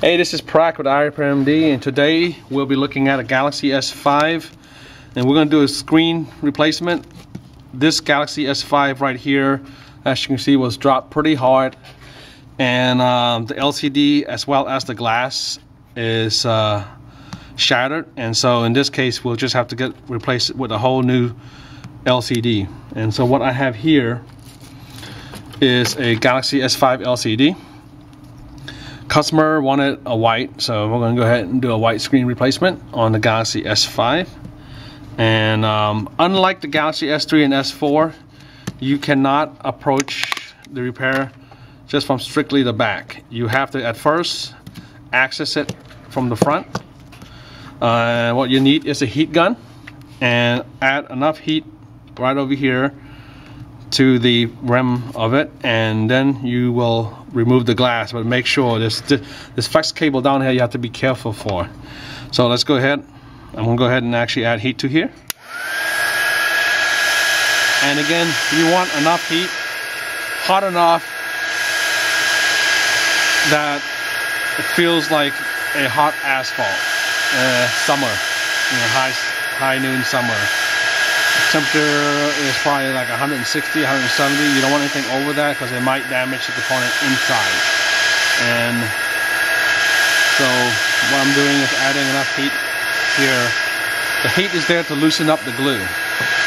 Hey, this is Prak with iRepairMD, and today we'll be looking at a Galaxy S5, and we're going to do a screen replacement. This Galaxy S5 right here, as you can see, was dropped pretty hard, and um, the LCD as well as the glass is uh, shattered, and so in this case, we'll just have to get replaced with a whole new LCD. And so what I have here is a Galaxy S5 LCD customer wanted a white so we're going to go ahead and do a white screen replacement on the Galaxy S5 and um, unlike the Galaxy S3 and S4 you cannot approach the repair just from strictly the back. You have to at first access it from the front. Uh, what you need is a heat gun and add enough heat right over here to the rim of it and then you will remove the glass but make sure this this flex cable down here you have to be careful for. So let's go ahead. I'm gonna go ahead and actually add heat to here. And again you want enough heat hot enough that it feels like a hot asphalt uh, summer you know high high noon summer temperature is probably like 160, 170. You don't want anything over that because it might damage the component inside. And so what I'm doing is adding enough heat here. The heat is there to loosen up the glue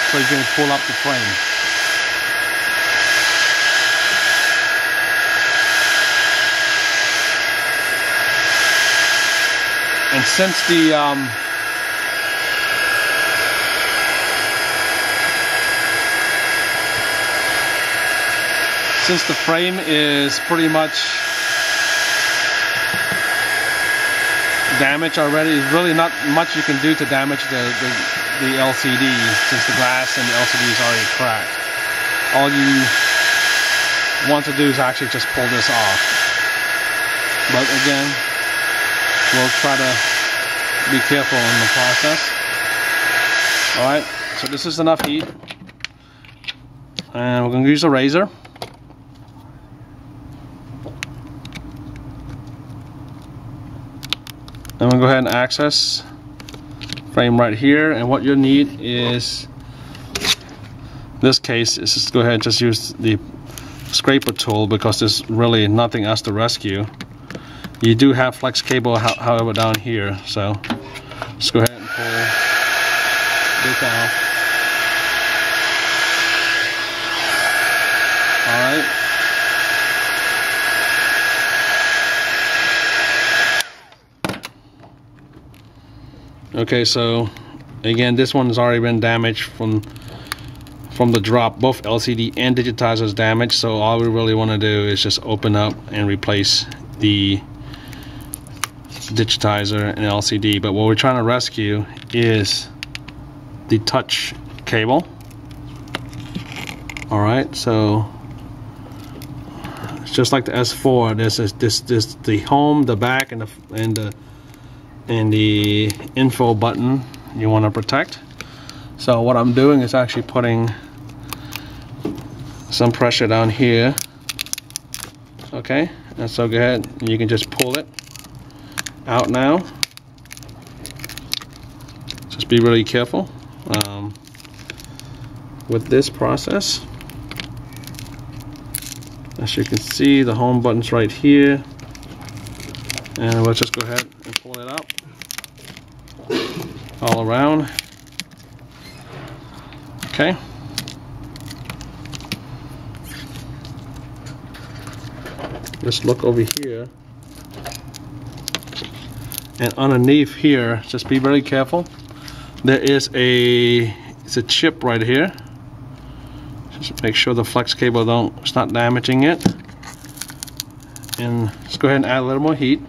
so you can pull up the frame. And since the um, since the frame is pretty much damaged already, there's really not much you can do to damage the, the, the LCD since the glass and the LCD is already cracked. All you want to do is actually just pull this off. But again, we'll try to be careful in the process. Alright, so this is enough heat. And we're going to use a razor. I'm gonna go ahead and access frame right here and what you'll need is this case is just go ahead and just use the scraper tool because there's really nothing else to rescue. You do have flex cable however down here so let's go ahead and pull this off alright okay so again this one has already been damaged from from the drop both LCD and digitizers damaged so all we really want to do is just open up and replace the digitizer and LCD but what we're trying to rescue is the touch cable. Alright so it's just like the S4 this is this this the home the back and the and the and the info button you want to protect. So what I'm doing is actually putting some pressure down here okay? And so go ahead you can just pull it out now. Just be really careful um, with this process. As you can see the home buttons right here. And let's just go ahead and pull it out around. Okay. Just look over here. And underneath here just be very careful. There is a it's a chip right here. Just make sure the flex cable don't it's not damaging it. And let's go ahead and add a little more heat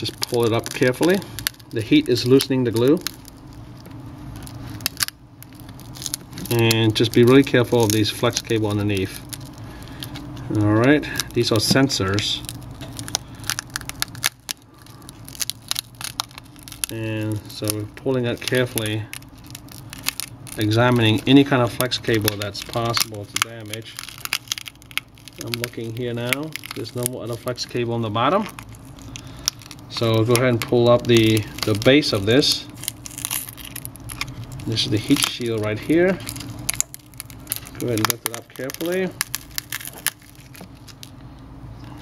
Just pull it up carefully. The heat is loosening the glue. And just be really careful of these flex cable underneath. Alright, these are sensors. And so pulling it carefully examining any kind of flex cable that's possible to damage I'm looking here now there's no other flex cable on the bottom so go ahead and pull up the the base of this. This is the heat shield right here. Go ahead and lift it up carefully.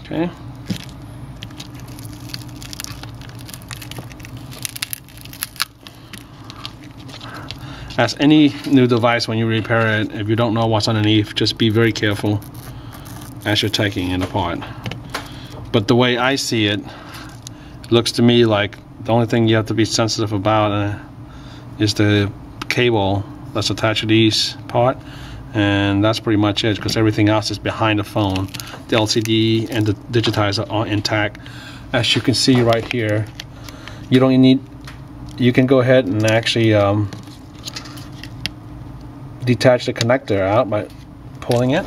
Okay. As any new device when you repair it if you don't know what's underneath just be very careful as you're taking it apart. But the way I see it looks to me like the only thing you have to be sensitive about uh, is the cable that's attached to these part and that's pretty much it because everything else is behind the phone the LCD and the digitizer are intact as you can see right here you don't need you can go ahead and actually um, detach the connector out by pulling it.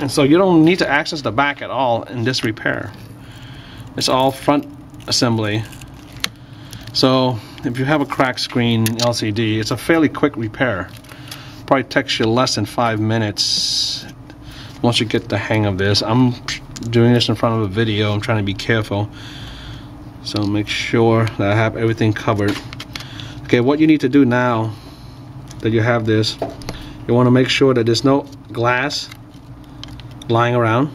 And so you don't need to access the back at all in this repair. It's all front assembly. So if you have a cracked screen LCD, it's a fairly quick repair. Probably takes you less than five minutes once you get the hang of this. I'm doing this in front of a video. I'm trying to be careful. So make sure that I have everything covered. Okay, what you need to do now that you have this you want to make sure that there's no glass lying around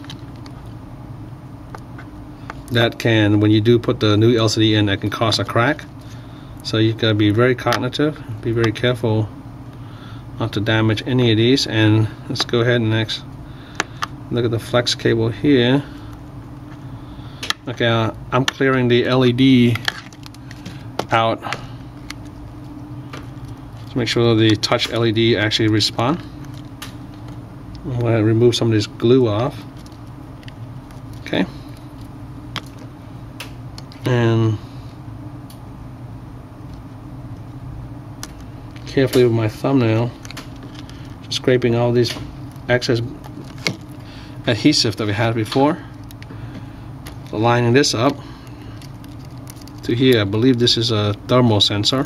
that can when you do put the new LCD in that can cause a crack so you've gotta be very cognitive be very careful not to damage any of these and let's go ahead and next look at the flex cable here okay uh, I'm clearing the LED out to make sure the touch LED actually respond. I'm going to remove some of this glue off. Okay. And carefully with my thumbnail, scraping all these excess adhesive that we had before. Lining this up to here. I believe this is a thermal sensor.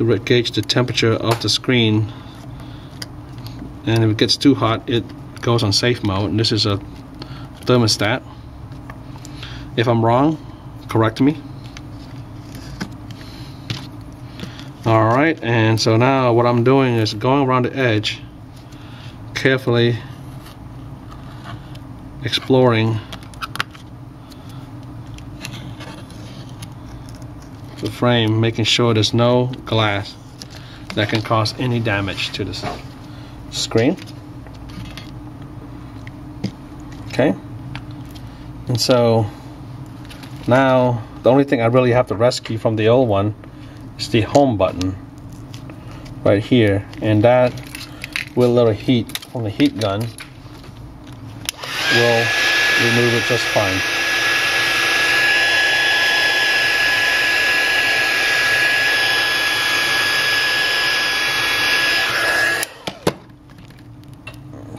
to gauge the temperature of the screen and if it gets too hot it goes on safe mode and this is a thermostat if I'm wrong correct me alright and so now what I'm doing is going around the edge carefully exploring the frame, making sure there's no glass that can cause any damage to the screen. Okay, and so now the only thing I really have to rescue from the old one is the home button right here, and that with a little heat from the heat gun will remove it just fine.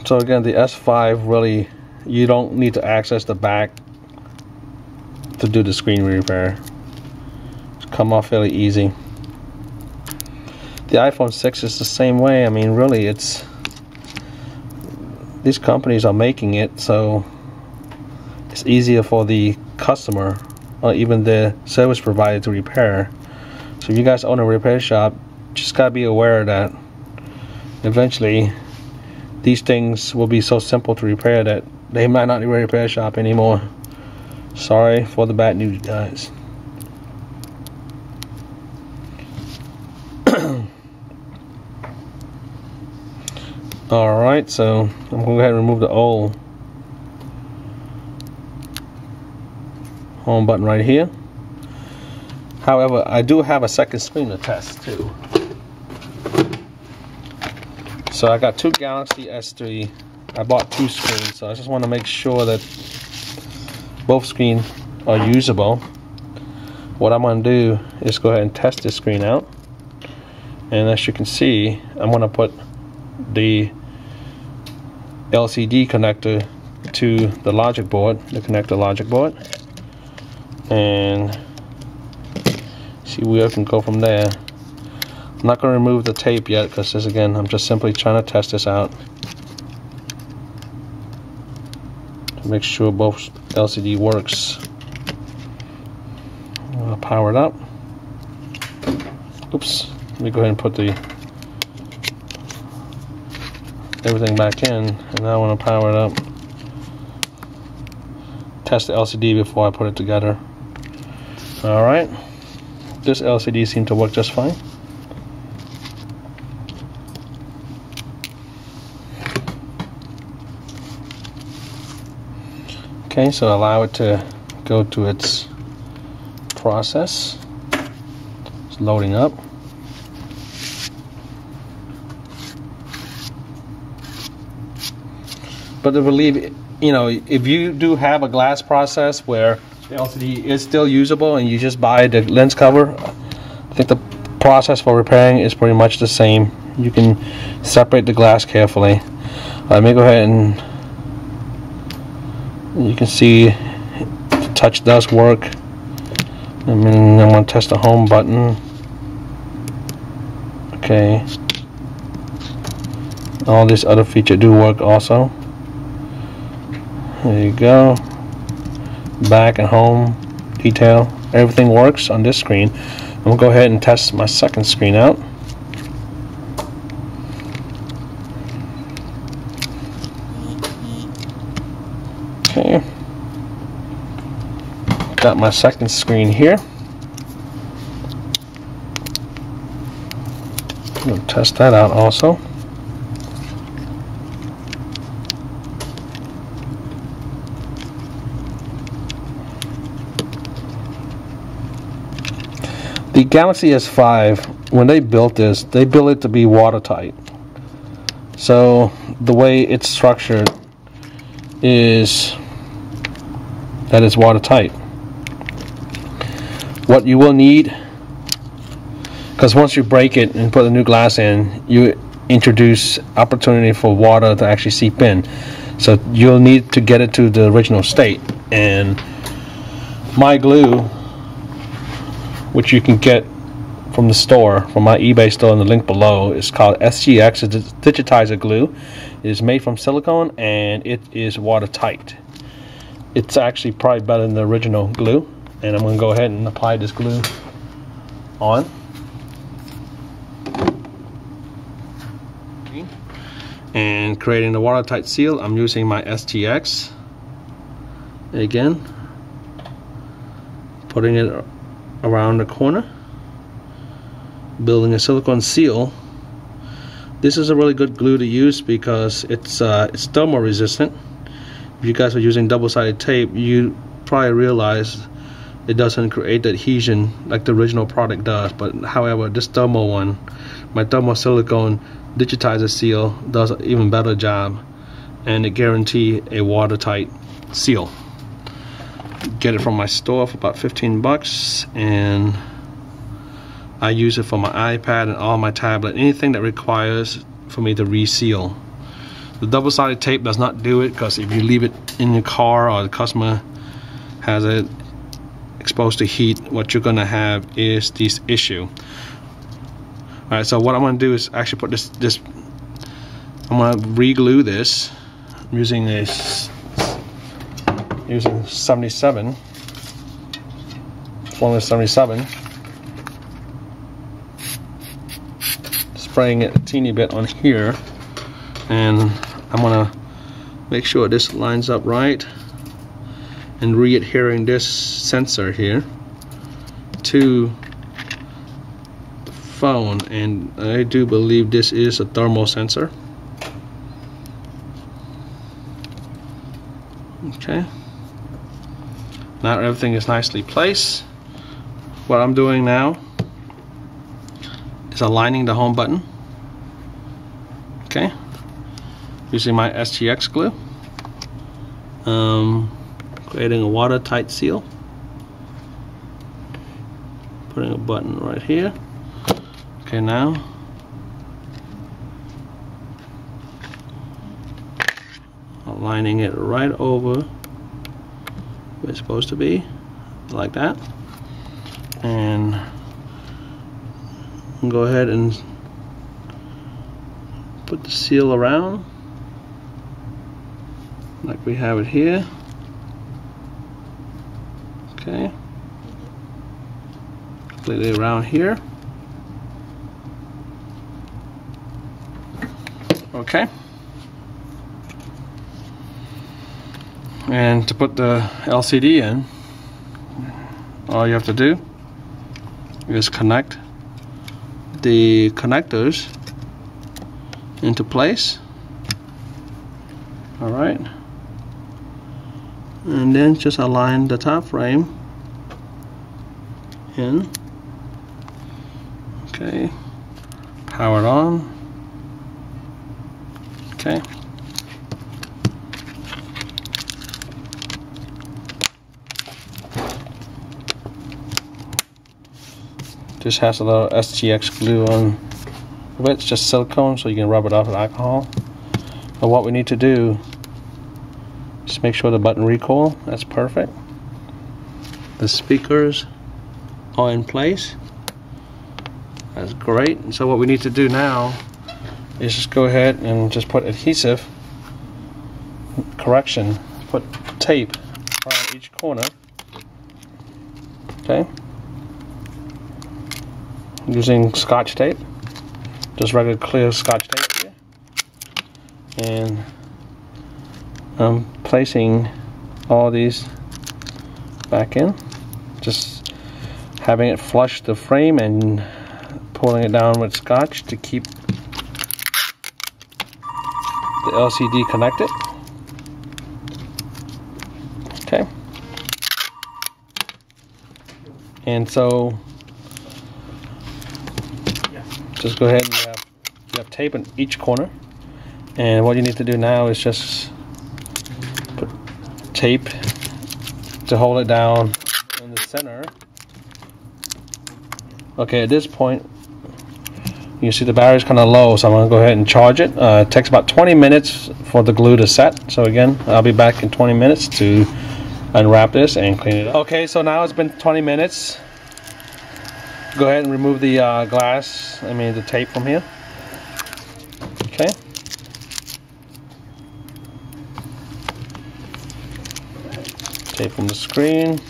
So again, the S5 really, you don't need to access the back to do the screen repair. It's come off fairly easy. The iPhone 6 is the same way. I mean, really, it's these companies are making it so it's easier for the customer or even the service provider to repair. So if you guys own a repair shop, just gotta be aware that eventually these things will be so simple to repair that they might not need a repair shop anymore. Sorry for the bad news, guys. Alright, so I'm going to go ahead and remove the old home button right here. However, I do have a second screen to test too. So I got two Galaxy S3. I bought two screens, so I just want to make sure that both screens are usable. What I'm going to do is go ahead and test this screen out. And as you can see, I'm going to put the LCD connector to the logic board, the connector logic board. And see where I can go from there. I'm not going to remove the tape yet because this again I'm just simply trying to test this out make sure both LCD works. I'll power it up. Oops. Let me go ahead and put the everything back in and now I want to power it up. Test the LCD before I put it together. Alright. This LCD seemed to work just fine. Okay, so allow it to go to its process. It's loading up. But I believe, you know, if you do have a glass process where the LCD is still usable and you just buy the lens cover, I think the process for repairing is pretty much the same. You can separate the glass carefully. Let me go ahead and you can see the touch does work. I mean I'm to test the home button. Okay. All these other features do work also. There you go. Back and home detail. Everything works on this screen. I'm to go ahead and test my second screen out Okay. Got my second screen here. I'm going to test that out also. The Galaxy S5, when they built this, they built it to be watertight. So the way it's structured is that it's watertight. What you will need, because once you break it and put a new glass in, you introduce opportunity for water to actually seep in. So you'll need to get it to the original state. And my glue, which you can get from the store, from my eBay store in the link below, is called SGX. It's a digitizer glue. It is made from silicone and it is watertight it's actually probably better than the original glue and I'm going to go ahead and apply this glue on. And creating the watertight seal I'm using my STX. again putting it around the corner. Building a silicone seal. This is a really good glue to use because it's uh, it's thermal resistant. If you guys are using double-sided tape you probably realize it doesn't create the adhesion like the original product does but however this thermal one my thermal silicone digitizer seal does an even better job and it guarantee a watertight seal. Get it from my store for about 15 bucks and I use it for my iPad and all my tablet anything that requires for me to reseal. The double-sided tape does not do it because if you leave it in your car or the customer has it exposed to heat, what you're gonna have is this issue. All right, so what I'm gonna do is actually put this, this I'm gonna re-glue this. I'm using a using 77 Formula 77 spraying it a teeny bit on here. And I'm gonna make sure this lines up right and re-adhering this sensor here to the phone. And I do believe this is a thermal sensor. Okay. Now everything is nicely placed. What I'm doing now is aligning the home button. Okay. Using my STX glue. Um, creating a watertight seal. Putting a button right here. Okay now. Aligning it right over where it's supposed to be like that. And go ahead and put the seal around like we have it here okay completely around here. Okay. And to put the LCD in all you have to do is connect the connectors into place. All right. And then just align the top frame in okay. Power on. Okay. Just has a little STX glue on it's just silicone so you can rub it off with alcohol. But what we need to do just make sure the button recoil. That's perfect. The speakers are in place that's great. And so what we need to do now is just go ahead and just put adhesive correction put tape around each corner. Okay? Using scotch tape. Just regular clear scotch tape here. And I'm placing all these back in. Just having it flush the frame and pulling it down with scotch to keep the LCD connected. Okay. And so just go ahead and you have, you have tape in each corner. And what you need to do now is just put tape to hold it down in the center. Okay at this point you see the battery's kind of low so I'm gonna go ahead and charge it uh, it takes about 20 minutes for the glue to set so again I'll be back in 20 minutes to unwrap this and clean it up okay so now it's been 20 minutes go ahead and remove the uh, glass, I mean the tape from here. Okay. Tape from the screen.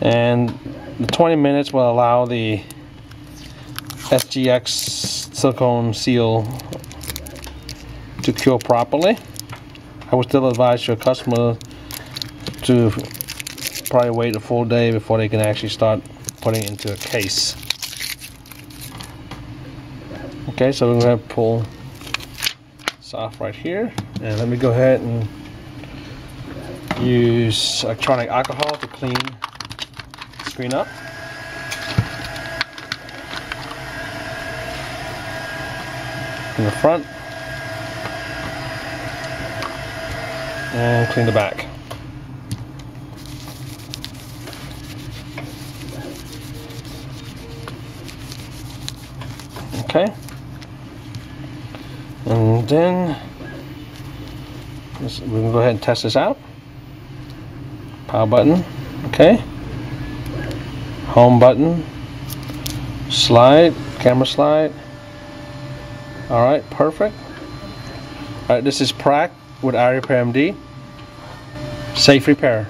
And the 20 minutes will allow the SGX silicone seal to cure properly. I would still advise your customer to probably wait a full day before they can actually start putting it into a case. Okay, so we're going to pull this off right here. And let me go ahead and use electronic alcohol to clean screen up. In the front. And clean the back. okay and then we can go ahead and test this out power button okay home button slide camera slide. All right perfect. All right this is Prak with iRepairMD safe repair